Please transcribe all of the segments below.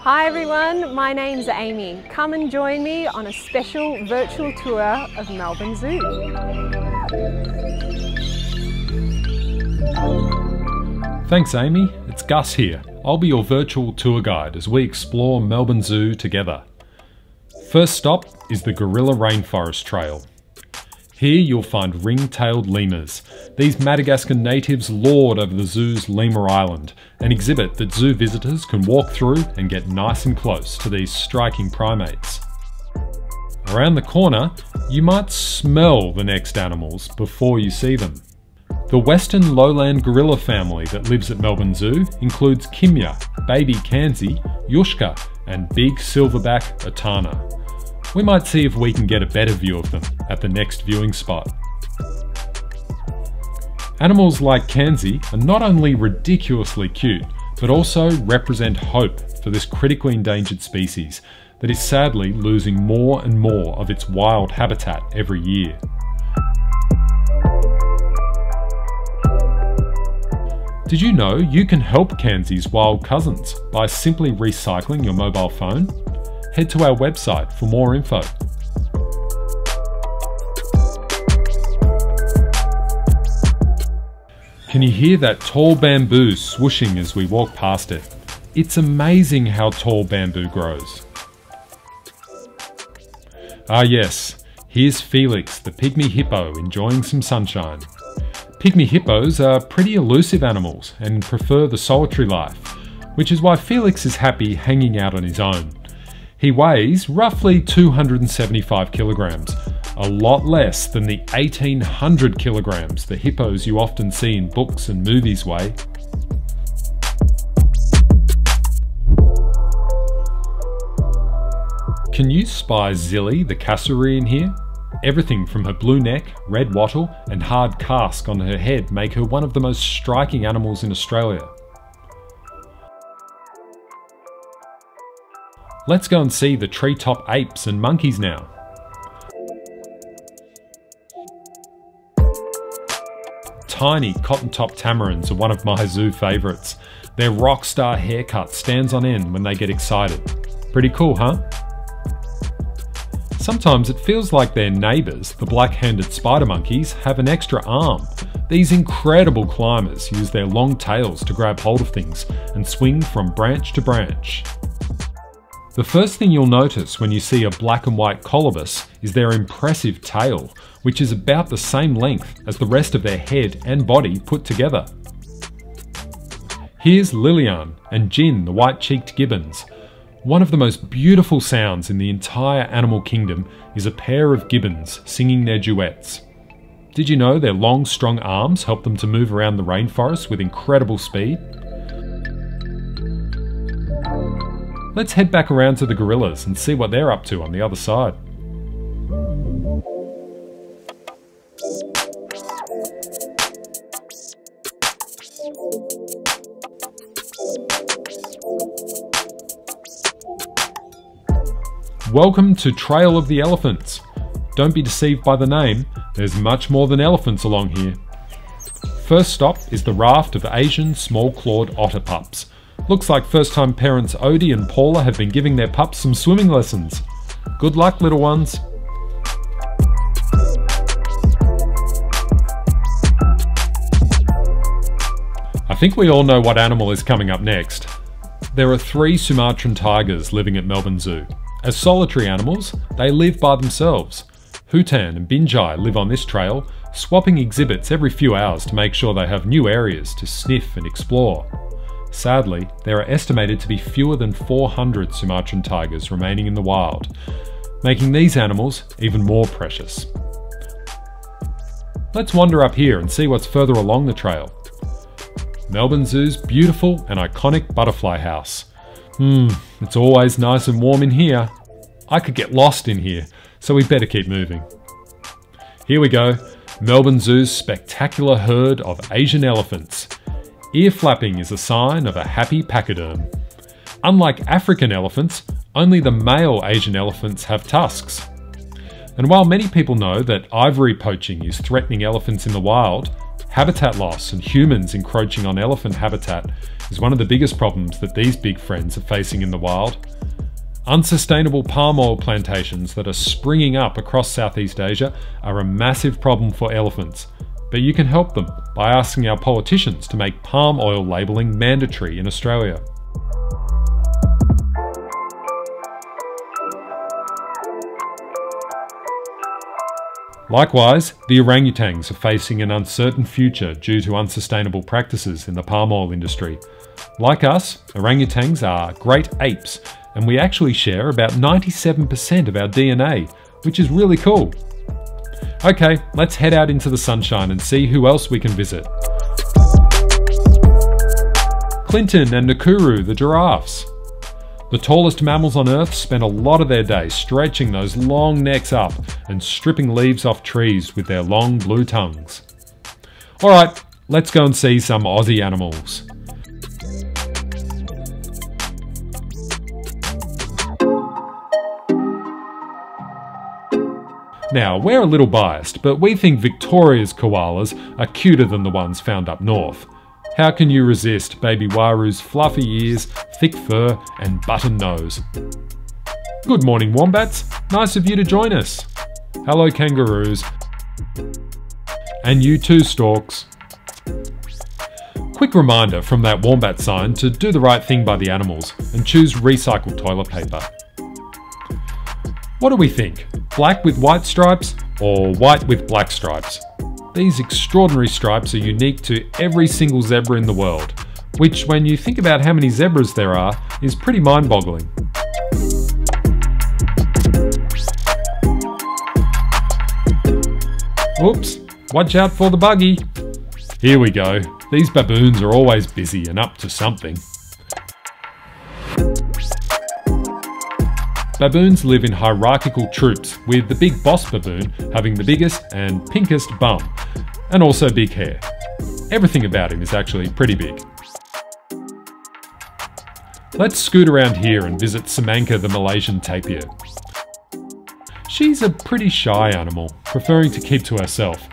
Hi everyone, my name's Amy. Come and join me on a special virtual tour of Melbourne Zoo. Thanks, Amy. It's Gus here. I'll be your virtual tour guide as we explore Melbourne Zoo together. First stop is the Gorilla Rainforest Trail. Here you'll find ring-tailed lemurs. These Madagascar natives lord over the zoo's Lemur Island, an exhibit that zoo visitors can walk through and get nice and close to these striking primates. Around the corner, you might smell the next animals before you see them. The western lowland gorilla family that lives at Melbourne Zoo includes Kimya, baby Kanzi, Yushka, and big silverback Etana. We might see if we can get a better view of them at the next viewing spot. Animals like Kanzi are not only ridiculously cute, but also represent hope for this critically endangered species that is sadly losing more and more of its wild habitat every year. Did you know you can help Kanzi's wild cousins by simply recycling your mobile phone? Head to our website for more info. Can you hear that tall bamboo swooshing as we walk past it? It's amazing how tall bamboo grows. Ah yes, here's Felix, the pygmy hippo, enjoying some sunshine. Pygmy hippos are pretty elusive animals and prefer the solitary life, which is why Felix is happy hanging out on his own. He weighs roughly 275 kilograms, a lot less than the 1800 kilograms the hippos you often see in books and movies weigh. Can you spy Zilly the cassowary in here? Everything from her blue neck, red wattle, and hard casque on her head make her one of the most striking animals in Australia. Let's go and see the treetop apes and monkeys now. Tiny cotton top tamarins are one of my zoo favourites. Their rock star haircut stands on end when they get excited. Pretty cool, huh? Sometimes it feels like their neighbours, the black-handed spider monkeys, have an extra arm. These incredible climbers use their long tails to grab hold of things and swing from branch to branch. The first thing you'll notice when you see a black and white colobus is their impressive tail, which is about the same length as the rest of their head and body put together. Here's Lilian and Jin, the white-cheeked gibbons. One of the most beautiful sounds in the entire animal kingdom is a pair of gibbons singing their duets. Did you know their long, strong arms help them to move around the rainforest with incredible speed? Let's head back around to the gorillas and see what they're up to on the other side. Welcome to Trail of the Elephants. Don't be deceived by the name, there's much more than elephants along here. First stop is the raft of Asian small clawed otter pups, Looks like first time parents Odie and Paula have been giving their pups some swimming lessons. Good luck, little ones. I think we all know what animal is coming up next. There are three Sumatran tigers living at Melbourne Zoo. As solitary animals, they live by themselves. Hutan and Binjai live on this trail, swapping exhibits every few hours to make sure they have new areas to sniff and explore. Sadly, there are estimated to be fewer than 400 Sumatran tigers remaining in the wild, making these animals even more precious. Let's wander up here and see what's further along the trail. Melbourne Zoo's beautiful and iconic butterfly house. Hmm, it's always nice and warm in here. I could get lost in here, so we better keep moving. Here we go, Melbourne Zoo's spectacular herd of Asian elephants, Ear flapping is a sign of a happy pachyderm. Unlike African elephants, only the male Asian elephants have tusks. And while many people know that ivory poaching is threatening elephants in the wild, Habitat loss and humans encroaching on elephant habitat is one of the biggest problems that these big friends are facing in the wild. Unsustainable palm oil plantations that are springing up across Southeast Asia are a massive problem for elephants, but you can help them by asking our politicians to make palm oil labelling mandatory in Australia. Likewise, the orangutans are facing an uncertain future due to unsustainable practices in the palm oil industry. Like us, orangutans are great apes, and we actually share about 97% of our DNA, which is really cool. Okay, let's head out into the sunshine and see who else we can visit. Clinton and Nakuru, the giraffes. The tallest mammals on Earth spend a lot of their day stretching those long necks up and stripping leaves off trees with their long blue tongues. Alright, let's go and see some Aussie animals. Now, we're a little biased, but we think Victoria's koalas are cuter than the ones found up north. How can you resist Baby Waru's fluffy ears, thick fur, and button nose? Good morning, wombats. Nice of you to join us. Hello, kangaroos. And you too, storks. Quick reminder from that wombat sign to do the right thing by the animals and choose recycled toilet paper. What do we think? Black with white stripes or white with black stripes? These extraordinary stripes are unique to every single zebra in the world, which, when you think about how many zebras there are, is pretty mind boggling. Oops, watch out for the buggy. Here we go. These baboons are always busy and up to something. Baboons live in hierarchical troops, with the big boss baboon having the biggest and pinkest bum, and also big hair. Everything about him is actually pretty big. Let's scoot around here and visit Semangka the Malaysian tapir. She's a pretty shy animal, preferring to keep to herself,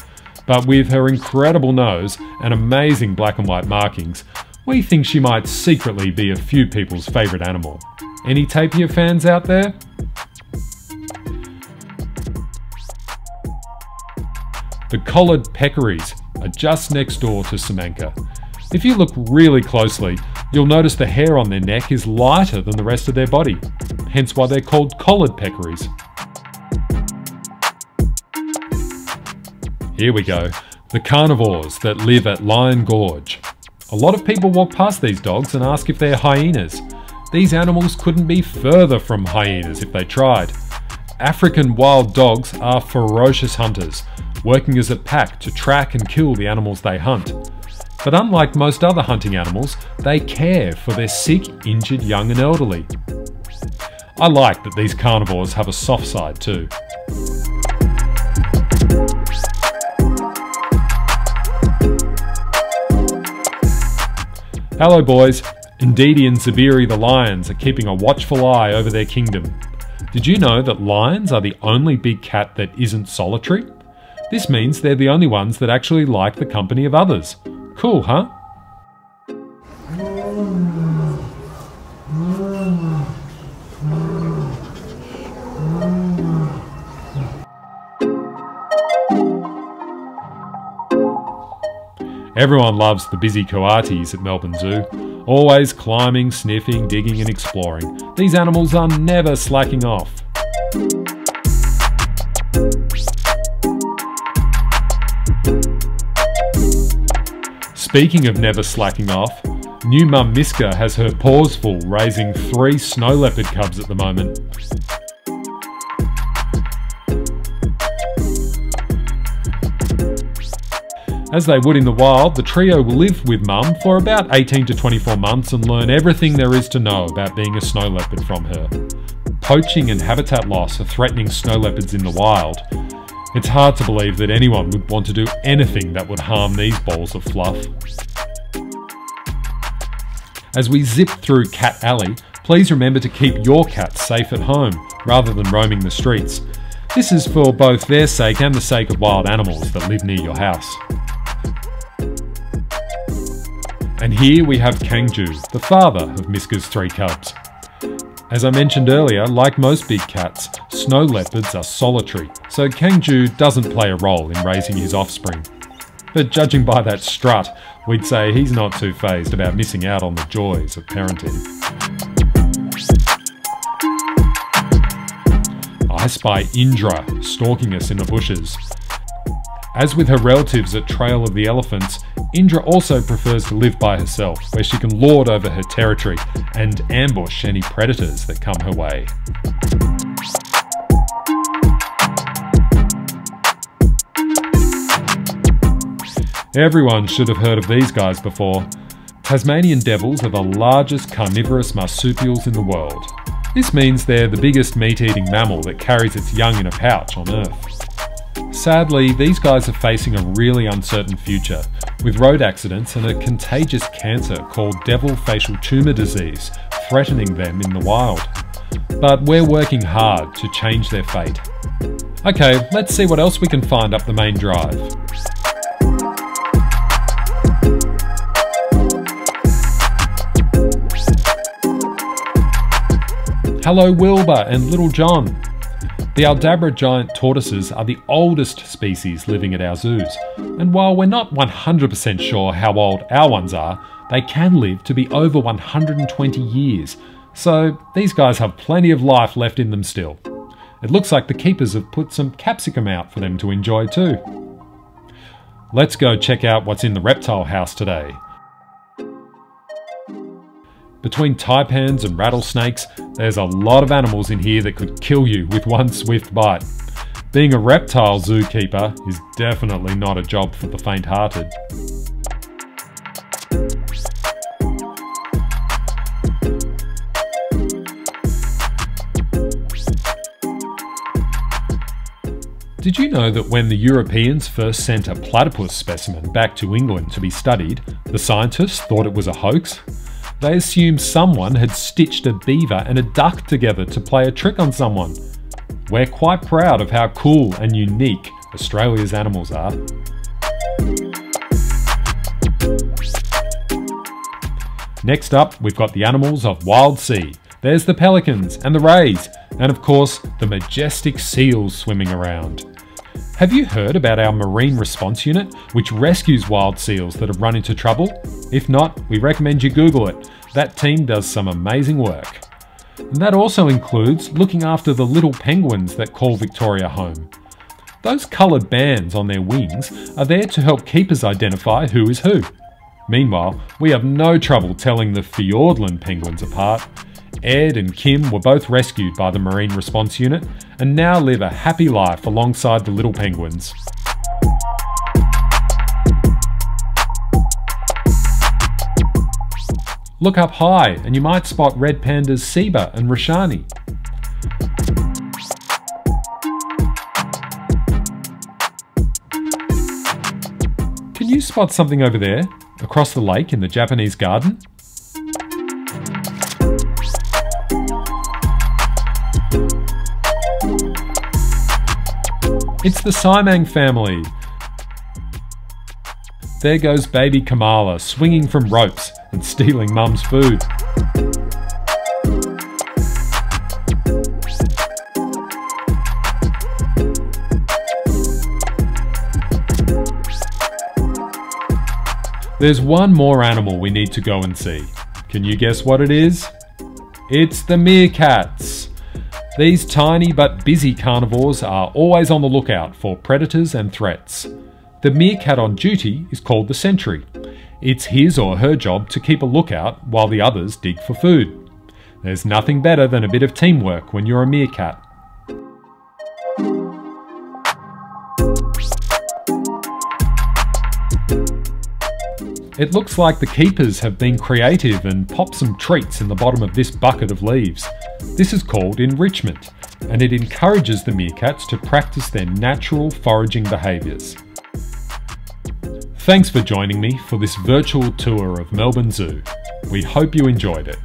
but with her incredible nose and amazing black and white markings, we think she might secretly be a few people's favourite animal. Any tapir fans out there? The collared peccaries are just next door to Semangka. If you look really closely, you'll notice the hair on their neck is lighter than the rest of their body, hence why they're called collared peccaries. Here we go, the carnivores that live at Lion Gorge. A lot of people walk past these dogs and ask if they're hyenas, these animals couldn't be further from hyenas if they tried. African wild dogs are ferocious hunters, working as a pack to track and kill the animals they hunt. But unlike most other hunting animals, they care for their sick, injured young and elderly. I like that these carnivores have a soft side too. Hello boys, Ndidi and Zubiri the lions are keeping a watchful eye over their kingdom. Did you know that lions are the only big cat that isn't solitary? This means they're the only ones that actually like the company of others. Cool, huh? Everyone loves the busy coatis at Melbourne Zoo. Always climbing, sniffing, digging, and exploring. These animals are never slacking off. Speaking of never slacking off, new mum Miska has her paws full raising three snow leopard cubs at the moment. As they would in the wild, the trio will live with Mum for about 18 to 24 months and learn everything there is to know about being a snow leopard from her. Poaching and habitat loss are threatening snow leopards in the wild. It's hard to believe that anyone would want to do anything that would harm these balls of fluff. As we zip through Cat Alley, please remember to keep your cats safe at home rather than roaming the streets. This is for both their sake and the sake of wild animals that live near your house. And here we have Kangju, the father of Miska's three cubs. As I mentioned earlier, like most big cats, snow leopards are solitary, so Kangju doesn't play a role in raising his offspring. But judging by that strut, we'd say he's not too fazed about missing out on the joys of parenting. I spy Indra stalking us in the bushes. As with her relatives at Trail of the Elephants, Indra also prefers to live by herself, where she can lord over her territory and ambush any predators that come her way. Everyone should have heard of these guys before. Tasmanian devils are the largest carnivorous marsupials in the world. This means they're the biggest meat-eating mammal that carries its young in a pouch on Earth. Sadly, these guys are facing a really uncertain future, with road accidents and a contagious cancer called devil facial tumour disease threatening them in the wild. But we're working hard to change their fate. Okay, let's see what else we can find up the main drive. Hello Wilbur and Little John. The Aldabra giant tortoises are the oldest species living at our zoos, and while we're not 100% sure how old our ones are, they can live to be over 120 years, so these guys have plenty of life left in them still. It looks like the keepers have put some capsicum out for them to enjoy too. Let's go check out what's in the reptile house today. Between taipans and rattlesnakes, there's a lot of animals in here that could kill you with one swift bite. Being a reptile zookeeper is definitely not a job for the faint hearted. Did you know that when the Europeans first sent a platypus specimen back to England to be studied, the scientists thought it was a hoax? They assumed someone had stitched a beaver and a duck together to play a trick on someone. We're quite proud of how cool and unique Australia's animals are. Next up, we've got the animals of Wild Sea. There's the pelicans and the rays, and of course, the majestic seals swimming around. Have you heard about our Marine Response Unit, which rescues wild seals that have run into trouble? If not, we recommend you Google it. That team does some amazing work. And that also includes looking after the little penguins that call Victoria home. Those coloured bands on their wings are there to help keepers identify who is who. Meanwhile, we have no trouble telling the Fiordland penguins apart. Ed and Kim were both rescued by the Marine Response Unit and now live a happy life alongside the little penguins. Look up high and you might spot red pandas Seba and Rashani. Can you spot something over there, across the lake in the Japanese garden? It's the siamang family. There goes baby Kamala swinging from ropes and stealing mum's food. There's one more animal we need to go and see. Can you guess what it is? It's the meerkats. These tiny but busy carnivores are always on the lookout for predators and threats. The meerkat on duty is called the sentry. It's his or her job to keep a lookout while the others dig for food. There's nothing better than a bit of teamwork when you're a meerkat. It looks like the keepers have been creative and popped some treats in the bottom of this bucket of leaves. This is called enrichment, and it encourages the meerkats to practice their natural foraging behaviours. Thanks for joining me for this virtual tour of Melbourne Zoo. We hope you enjoyed it.